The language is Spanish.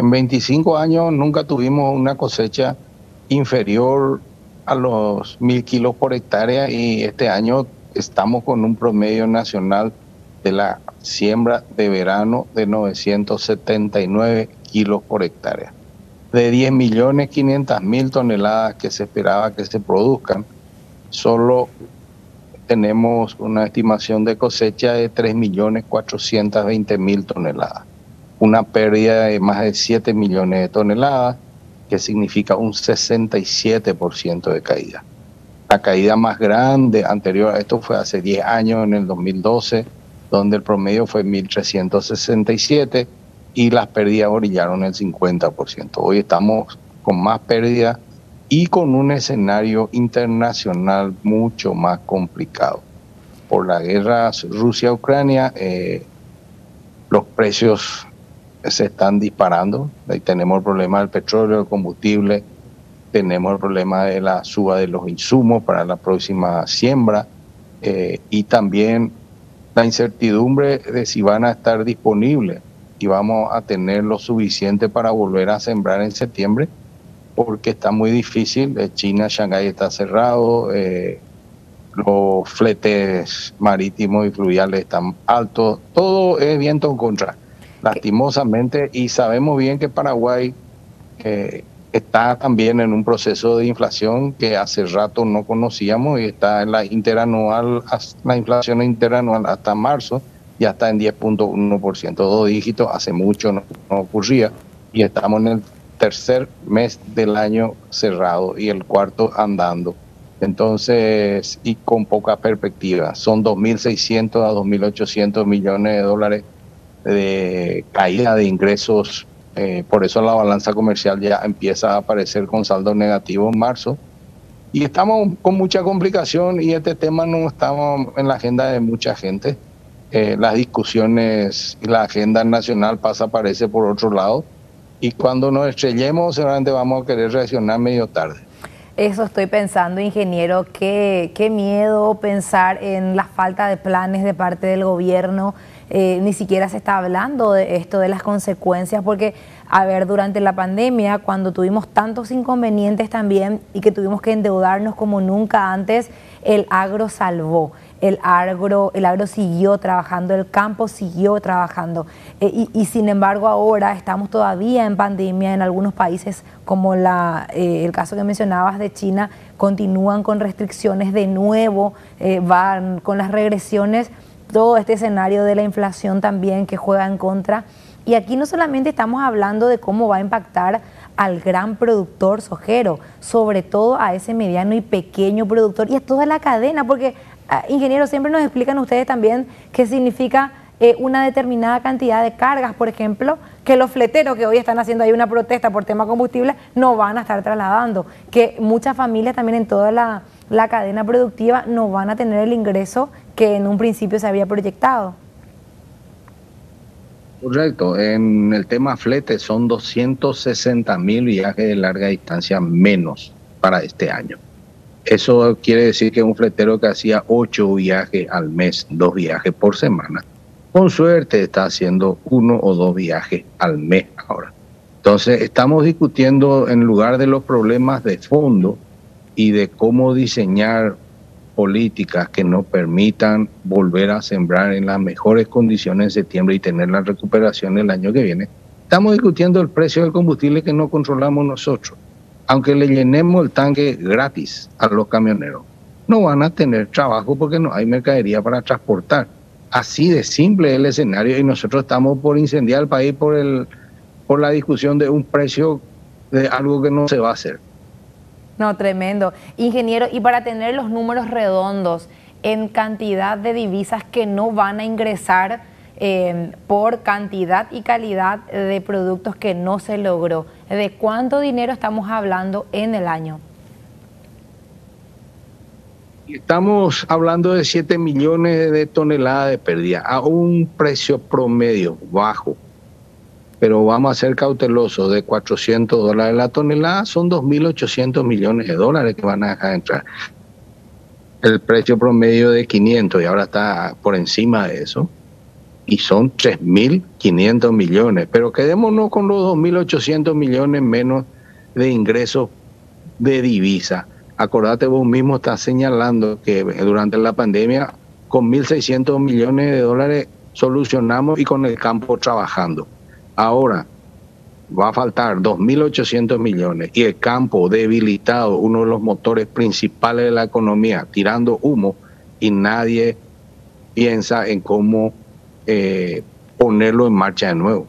En 25 años nunca tuvimos una cosecha inferior a los mil kilos por hectárea y este año estamos con un promedio nacional de la siembra de verano de 979 kilos por hectárea. De 10 millones 500 mil toneladas que se esperaba que se produzcan, solo tenemos una estimación de cosecha de 3 millones 420 mil toneladas. Una pérdida de más de 7 millones de toneladas, que significa un 67% de caída. La caída más grande anterior a esto fue hace 10 años, en el 2012, donde el promedio fue 1.367 y las pérdidas orillaron el 50%. Hoy estamos con más pérdidas y con un escenario internacional mucho más complicado. Por la guerra Rusia-Ucrania, eh, los precios se están disparando. Ahí tenemos el problema del petróleo, el combustible, tenemos el problema de la suba de los insumos para la próxima siembra eh, y también la incertidumbre de si van a estar disponibles y vamos a tener lo suficiente para volver a sembrar en septiembre, porque está muy difícil. China, Shanghái está cerrado, eh, los fletes marítimos y fluviales están altos, todo es viento en contra, lastimosamente, y sabemos bien que Paraguay está también en un proceso de inflación que hace rato no conocíamos y está en la interanual, la inflación interanual hasta marzo ya está en 10.1%, dos dígitos, hace mucho no, ocurría y estamos en el tercer mes del año cerrado y el cuarto andando. Entonces, y con poca perspectiva, son 2.600 a 2.800 millones de dólares de caída de ingresos eh, por eso la balanza comercial ya empieza a aparecer con saldo negativo en marzo. Y estamos con mucha complicación y este tema no está en la agenda de mucha gente. Eh, las discusiones y la agenda nacional pasa, aparece por otro lado. Y cuando nos estrellemos, seguramente vamos a querer reaccionar medio tarde. Eso estoy pensando, ingeniero. Qué, qué miedo pensar en la falta de planes de parte del gobierno eh, ni siquiera se está hablando de esto, de las consecuencias, porque, a ver, durante la pandemia, cuando tuvimos tantos inconvenientes también y que tuvimos que endeudarnos como nunca antes, el agro salvó. El agro, el agro siguió trabajando, el campo siguió trabajando. Eh, y, sin embargo ahora estamos todavía en pandemia en algunos países como la, eh, el caso que mencionabas de China, continúan con restricciones de nuevo, van con las regresiones todo este escenario de la inflación también que juega en contra. Y aquí no solamente estamos hablando de cómo va a impactar al gran productor sojero, sobre todo a ese mediano y pequeño productor y a toda la cadena, porque ah, ingenieros siempre nos explican ustedes también qué significa eh, una determinada cantidad de cargas, por ejemplo, que los fleteros que hoy están haciendo ahí una protesta por tema combustible no van a estar trasladando, que muchas familias también en toda la, la cadena productiva no van a tener el ingreso que en un principio se había proyectado. Correcto, en el tema flete son 260 mil viajes de larga distancia menos para este año. Eso quiere decir que un fletero que hacía ocho viajes al mes, dos viajes por semana, con suerte está haciendo uno o dos viajes al mes ahora. Entonces estamos discutiendo en lugar de los problemas de fondo y de cómo diseñar políticas que nos permitan volver a sembrar en las mejores condiciones en septiembre y tener la recuperación el año que viene. Estamos discutiendo el precio del combustible que no controlamos nosotros. Aunque le llenemos el tanque gratis a los camioneros, no van a tener trabajo porque no hay mercadería para transportar. Así de simple es el escenario y nosotros estamos por incendiar el país por, el, por la discusión de un precio de algo que no se va a hacer. No, tremendo. Ingeniero, y para tener los números redondos en cantidad de divisas que no van a ingresar eh, por cantidad y calidad de productos que no se logró, ¿de cuánto dinero estamos hablando en el año? Estamos hablando de 7 millones de toneladas de pérdida a un precio promedio bajo pero vamos a ser cautelosos, de 400 dólares la tonelada son 2.800 millones de dólares que van a dejar entrar. El precio promedio de 500 y ahora está por encima de eso. y son 3.500 millones, pero quedémonos con los 2.800 millones menos de ingresos de divisa. Acordate, vos mismo estás señalando que durante la pandemia con 1.600 millones de dólares solucionamos y con el campo trabajando. Ahora va a faltar 2.800 millones y el campo debilitado, uno de los motores principales de la economía, tirando humo y nadie piensa en cómo eh, ponerlo en marcha de nuevo.